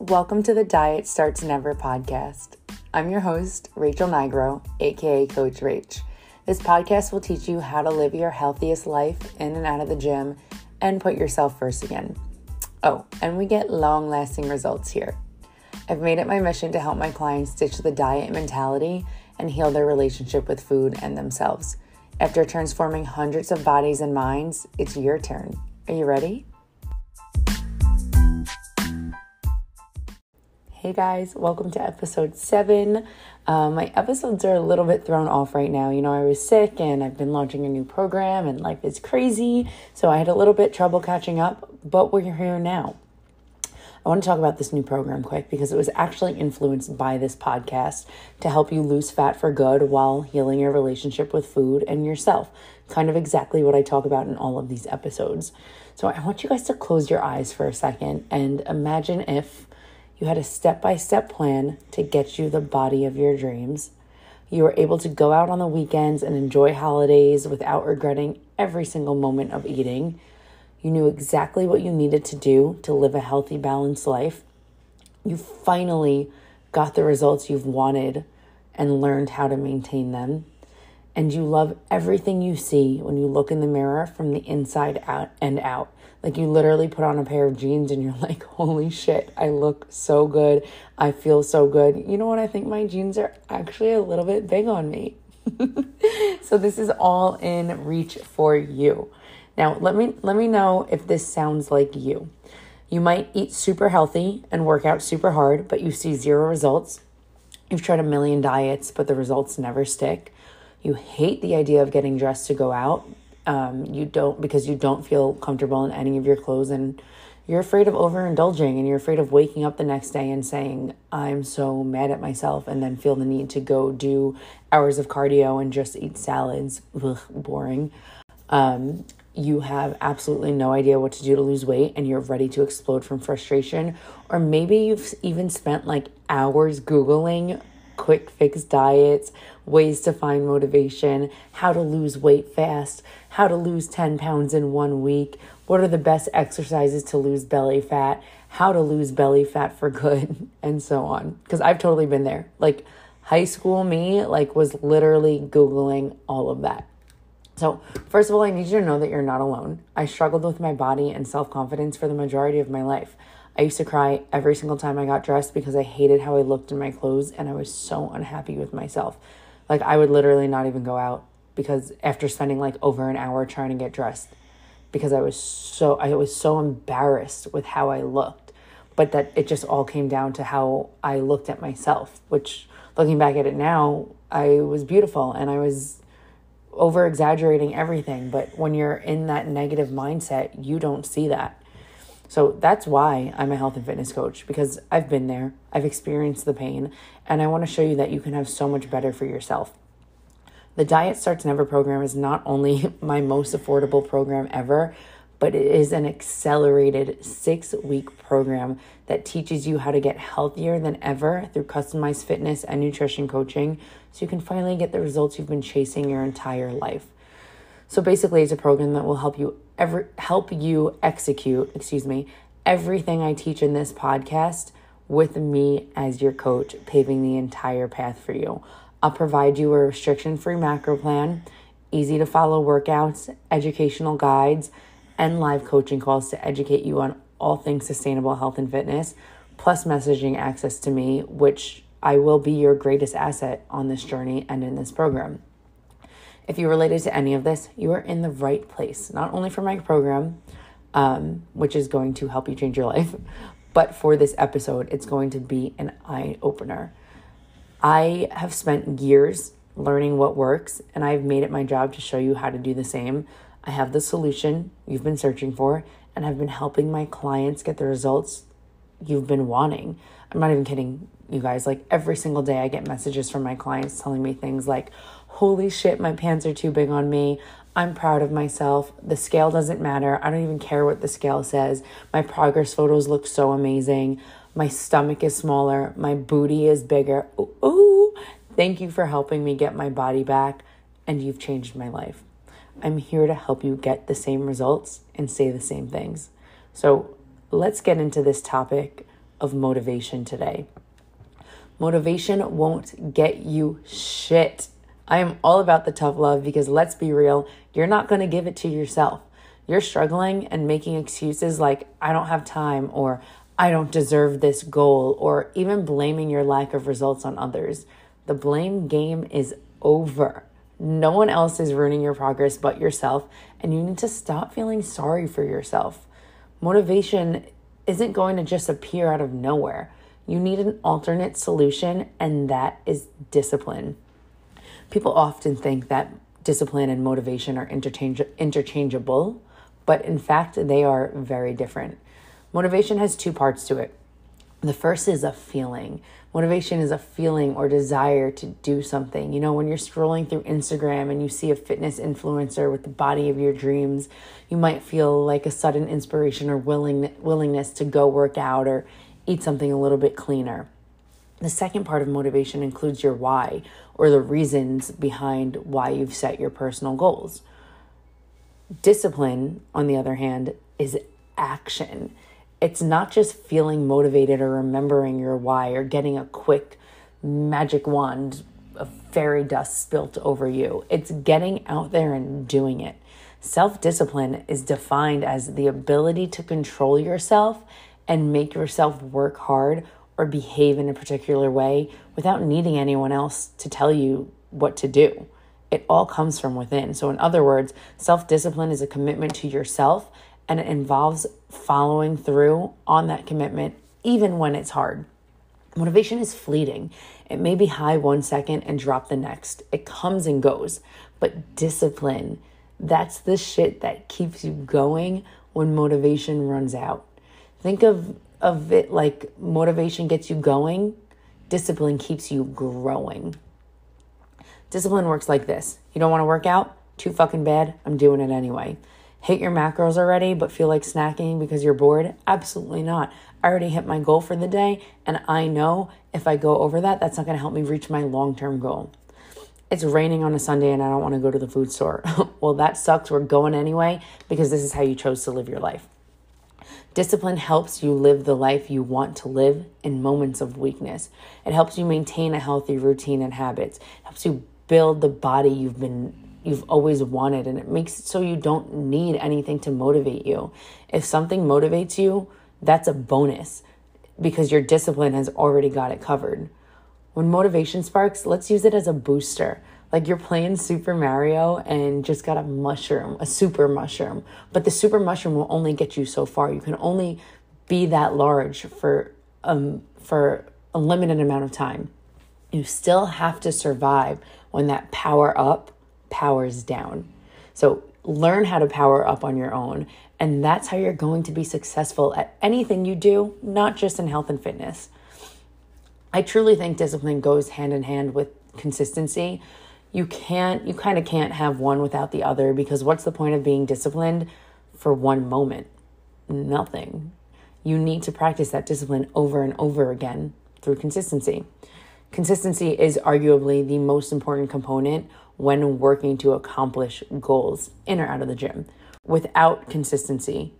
Welcome to the Diet Starts Never podcast. I'm your host, Rachel Nigro, aka Coach Rach. This podcast will teach you how to live your healthiest life in and out of the gym and put yourself first again. Oh, and we get long lasting results here. I've made it my mission to help my clients ditch the diet mentality and heal their relationship with food and themselves. After transforming hundreds of bodies and minds, it's your turn. Are you ready? Hey guys, welcome to episode seven. Uh, my episodes are a little bit thrown off right now. You know, I was sick and I've been launching a new program and life is crazy. So I had a little bit trouble catching up, but we're here now. I want to talk about this new program quick because it was actually influenced by this podcast to help you lose fat for good while healing your relationship with food and yourself. Kind of exactly what I talk about in all of these episodes. So I want you guys to close your eyes for a second and imagine if you had a step by step plan to get you the body of your dreams. You were able to go out on the weekends and enjoy holidays without regretting every single moment of eating. You knew exactly what you needed to do to live a healthy, balanced life. You finally got the results you've wanted and learned how to maintain them. And you love everything you see when you look in the mirror from the inside out and out. Like you literally put on a pair of jeans and you're like, holy shit, I look so good. I feel so good. You know what? I think my jeans are actually a little bit big on me. so this is all in reach for you. Now, let me let me know if this sounds like you. You might eat super healthy and work out super hard, but you see zero results. You've tried a million diets, but the results never stick. You hate the idea of getting dressed to go out, um, you don't because you don't feel comfortable in any of your clothes and you're afraid of overindulging and you're afraid of waking up the next day and saying i'm so mad at myself and then feel the need to go do hours of cardio and just eat salads. Ugh, boring. Um, you have absolutely no idea what to do to lose weight and you're ready to explode from frustration. Or maybe you've even spent like hours googling quick fix diets, ways to find motivation, how to lose weight fast, how to lose 10 pounds in one week, what are the best exercises to lose belly fat, how to lose belly fat for good, and so on. Because I've totally been there. Like high school me, like was literally Googling all of that. So, first of all, I need you to know that you're not alone. I struggled with my body and self confidence for the majority of my life. I used to cry every single time I got dressed because I hated how I looked in my clothes and I was so unhappy with myself. Like, I would literally not even go out because after spending like over an hour trying to get dressed, because I was so, I was so embarrassed with how I looked. But that it just all came down to how I looked at myself, which looking back at it now, I was beautiful and I was over exaggerating everything. But when you're in that negative mindset, you don't see that so that's why I'm a health and fitness coach because I've been there, I've experienced the pain, and I want to show you that you can have so much better for yourself. The Diet Starts Never program is not only my most affordable program ever, but it is an accelerated six week program that teaches you how to get healthier than ever through customized fitness and nutrition coaching so you can finally get the results you've been chasing your entire life. So basically, it's a program that will help you ever help you execute, excuse me, everything I teach in this podcast with me as your coach, paving the entire path for you. I'll provide you a restriction free macro plan, easy to follow workouts, educational guides, and live coaching calls to educate you on all things sustainable health and fitness, plus messaging access to me, which I will be your greatest asset on this journey and in this program. If you related to any of this, you are in the right place, not only for my program, um, which is going to help you change your life, but for this episode, it's going to be an eye opener. I have spent years learning what works, and I've made it my job to show you how to do the same. I have the solution you've been searching for, and I've been helping my clients get the results you've been wanting. I'm not even kidding, you guys. Like every single day, I get messages from my clients telling me things like, holy shit, my pants are too big on me. I'm proud of myself. The scale doesn't matter. I don't even care what the scale says. My progress photos look so amazing. My stomach is smaller. My booty is bigger. Ooh, ooh. Thank you for helping me get my body back, and you've changed my life. I'm here to help you get the same results and say the same things. So let's get into this topic of motivation today. Motivation won't get you shit. I am all about the tough love because let's be real, you're not going to give it to yourself. You're struggling and making excuses like, I don't have time, or I don't deserve this goal, or even blaming your lack of results on others. The blame game is over. No one else is ruining your progress but yourself, and you need to stop feeling sorry for yourself. Motivation isn't going to just appear out of nowhere. You need an alternate solution, and that is discipline. People often think that discipline and motivation are interchange- interchangeable, but in fact, they are very different. Motivation has two parts to it. The first is a feeling. Motivation is a feeling or desire to do something. You know, when you're scrolling through Instagram and you see a fitness influencer with the body of your dreams, you might feel like a sudden inspiration or willing willingness to go work out or eat something a little bit cleaner. The second part of motivation includes your why or the reasons behind why you've set your personal goals. Discipline, on the other hand, is action it's not just feeling motivated or remembering your why or getting a quick magic wand of fairy dust spilt over you. It's getting out there and doing it. Self discipline is defined as the ability to control yourself and make yourself work hard or behave in a particular way without needing anyone else to tell you what to do. It all comes from within. So, in other words, self discipline is a commitment to yourself and it involves following through on that commitment, even when it's hard. Motivation is fleeting. It may be high one second and drop the next. It comes and goes. But discipline, that's the shit that keeps you going when motivation runs out. Think of, of it like motivation gets you going, discipline keeps you growing. Discipline works like this you don't want to work out? Too fucking bad. I'm doing it anyway hit your macros already but feel like snacking because you're bored? Absolutely not. I already hit my goal for the day, and I know if I go over that, that's not going to help me reach my long term goal. It's raining on a Sunday and I don't want to go to the food store. well, that sucks. We're going anyway because this is how you chose to live your life. Discipline helps you live the life you want to live in moments of weakness. It helps you maintain a healthy routine and habits. It helps you build the body you've been you've always wanted and it makes it so you don't need anything to motivate you. If something motivates you, that's a bonus because your discipline has already got it covered. When motivation sparks, let's use it as a booster. Like you're playing Super Mario and just got a mushroom, a super mushroom. But the super mushroom will only get you so far. You can only be that large for um for a limited amount of time. You still have to survive when that power up powers down. So learn how to power up on your own. And that's how you're going to be successful at anything you do, not just in health and fitness. I truly think discipline goes hand in hand with consistency. You can't, you kind of can't have one without the other because what's the point of being disciplined for one moment? Nothing. You need to practice that discipline over and over again through consistency. Consistency is arguably the most important component when working to accomplish goals in or out of the gym. Without consistency,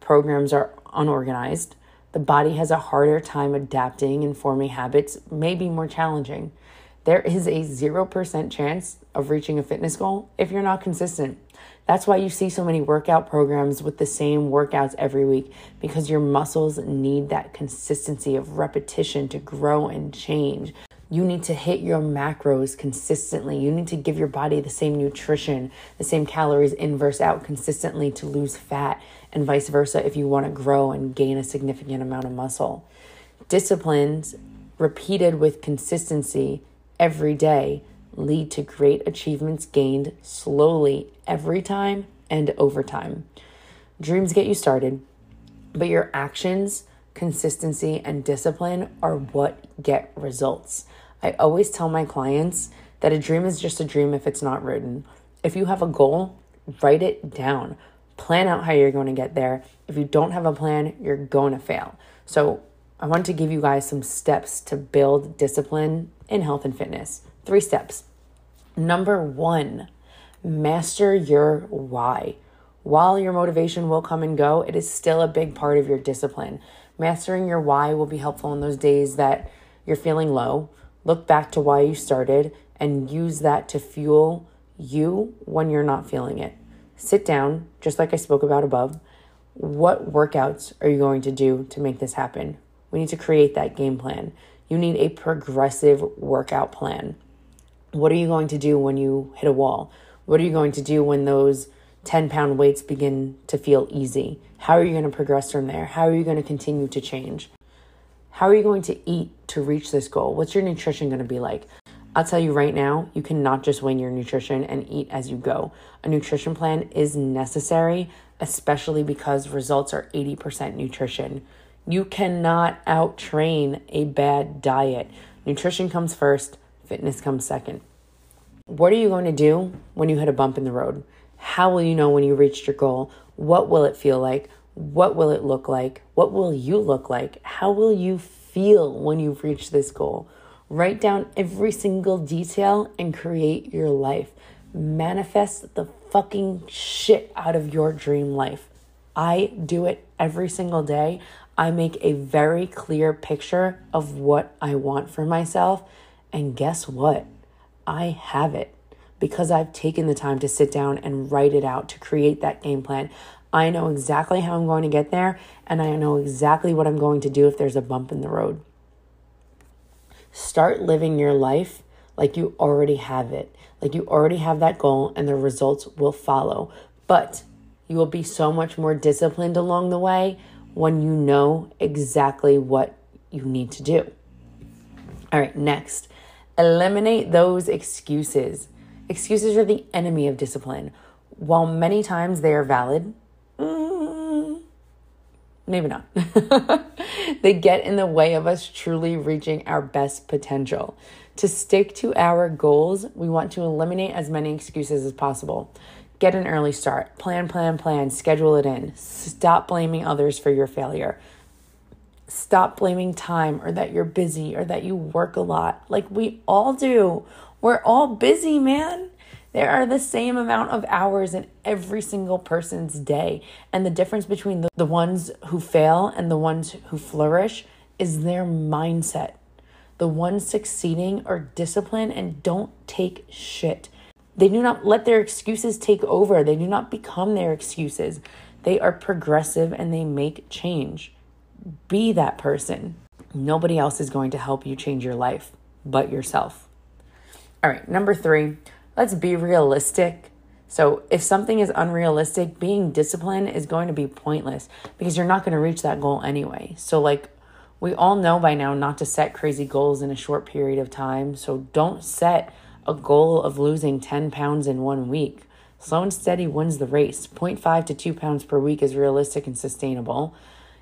programs are unorganized. The body has a harder time adapting and forming habits, may be more challenging. There is a 0% chance of reaching a fitness goal if you're not consistent. That's why you see so many workout programs with the same workouts every week because your muscles need that consistency of repetition to grow and change. You need to hit your macros consistently. You need to give your body the same nutrition, the same calories in versus out consistently to lose fat, and vice versa if you want to grow and gain a significant amount of muscle. Disciplines repeated with consistency every day lead to great achievements gained slowly every time and over time. Dreams get you started, but your actions, consistency, and discipline are what get results. I always tell my clients that a dream is just a dream if it's not written. If you have a goal, write it down. Plan out how you're going to get there. If you don't have a plan, you're going to fail. So, I want to give you guys some steps to build discipline in health and fitness. Three steps. Number one, master your why. While your motivation will come and go, it is still a big part of your discipline. Mastering your why will be helpful in those days that you're feeling low. Look back to why you started and use that to fuel you when you're not feeling it. Sit down, just like I spoke about above. What workouts are you going to do to make this happen? We need to create that game plan. You need a progressive workout plan. What are you going to do when you hit a wall? What are you going to do when those 10 pound weights begin to feel easy? How are you going to progress from there? How are you going to continue to change? How are you going to eat to reach this goal? What's your nutrition going to be like? I'll tell you right now, you cannot just wing your nutrition and eat as you go. A nutrition plan is necessary, especially because results are 80% nutrition. You cannot out train a bad diet. Nutrition comes first, fitness comes second. What are you going to do when you hit a bump in the road? How will you know when you reached your goal? What will it feel like? What will it look like? What will you look like? How will you feel when you've reached this goal? Write down every single detail and create your life. Manifest the fucking shit out of your dream life. I do it every single day. I make a very clear picture of what I want for myself. And guess what? I have it because I've taken the time to sit down and write it out to create that game plan. I know exactly how I'm going to get there, and I know exactly what I'm going to do if there's a bump in the road. Start living your life like you already have it, like you already have that goal, and the results will follow. But you will be so much more disciplined along the way when you know exactly what you need to do. All right, next Eliminate those excuses. Excuses are the enemy of discipline. While many times they are valid, mm, maybe not. they get in the way of us truly reaching our best potential. To stick to our goals, we want to eliminate as many excuses as possible. Get an early start. Plan, plan, plan. Schedule it in. Stop blaming others for your failure stop blaming time or that you're busy or that you work a lot. Like we all do. We're all busy, man. There are the same amount of hours in every single person's day. And the difference between the, the ones who fail and the ones who flourish is their mindset. The ones succeeding are disciplined and don't take shit. They do not let their excuses take over, they do not become their excuses. They are progressive and they make change. Be that person. Nobody else is going to help you change your life but yourself. All right, number three, let's be realistic. So, if something is unrealistic, being disciplined is going to be pointless because you're not going to reach that goal anyway. So, like, we all know by now not to set crazy goals in a short period of time. So, don't set a goal of losing 10 pounds in one week. Slow and steady wins the race. 0.5 to 2 pounds per week is realistic and sustainable.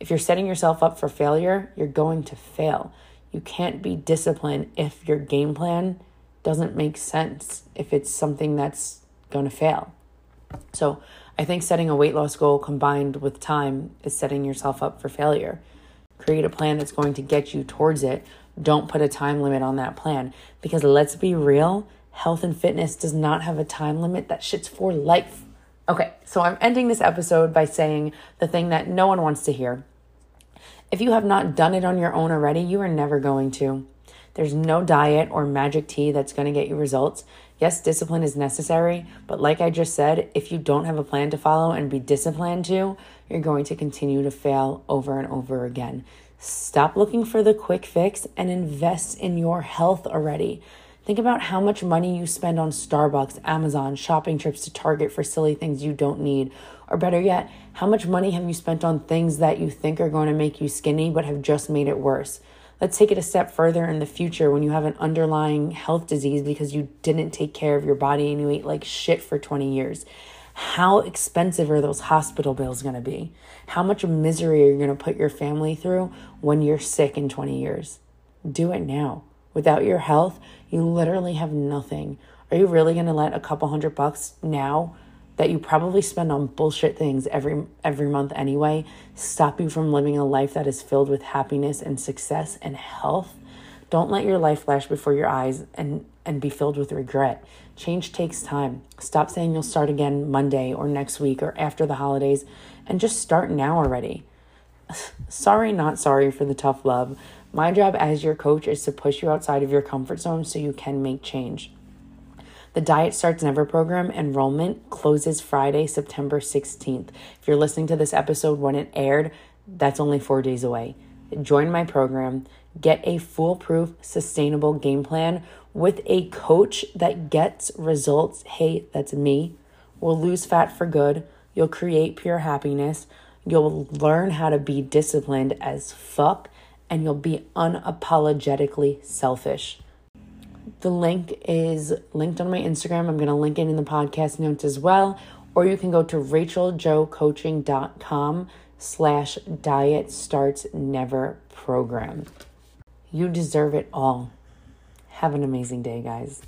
If you're setting yourself up for failure, you're going to fail. You can't be disciplined if your game plan doesn't make sense, if it's something that's going to fail. So, I think setting a weight loss goal combined with time is setting yourself up for failure. Create a plan that's going to get you towards it. Don't put a time limit on that plan because let's be real, health and fitness does not have a time limit. That shit's for life. Okay, so I'm ending this episode by saying the thing that no one wants to hear. If you have not done it on your own already, you are never going to. There's no diet or magic tea that's going to get you results. Yes, discipline is necessary, but like I just said, if you don't have a plan to follow and be disciplined to, you're going to continue to fail over and over again. Stop looking for the quick fix and invest in your health already. Think about how much money you spend on Starbucks, Amazon, shopping trips to Target for silly things you don't need. Or better yet, how much money have you spent on things that you think are going to make you skinny but have just made it worse? Let's take it a step further in the future when you have an underlying health disease because you didn't take care of your body and you ate like shit for 20 years. How expensive are those hospital bills going to be? How much misery are you going to put your family through when you're sick in 20 years? Do it now. Without your health, you literally have nothing. Are you really going to let a couple hundred bucks now that you probably spend on bullshit things every every month anyway stop you from living a life that is filled with happiness and success and health? Don't let your life flash before your eyes and and be filled with regret. Change takes time. Stop saying you'll start again Monday or next week or after the holidays and just start now already. sorry, not sorry for the tough love. My job as your coach is to push you outside of your comfort zone so you can make change. The Diet Starts Never program enrollment closes Friday, September 16th. If you're listening to this episode when it aired, that's only four days away. Join my program, get a foolproof, sustainable game plan with a coach that gets results. Hey, that's me. We'll lose fat for good. You'll create pure happiness. You'll learn how to be disciplined as fuck, and you'll be unapologetically selfish. The link is linked on my Instagram. I'm going to link it in the podcast notes as well. Or you can go to racheljocoaching.com slash diet starts never program. You deserve it all. Have an amazing day, guys.